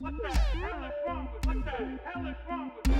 What the hell is wrong with What the hell is wrong with?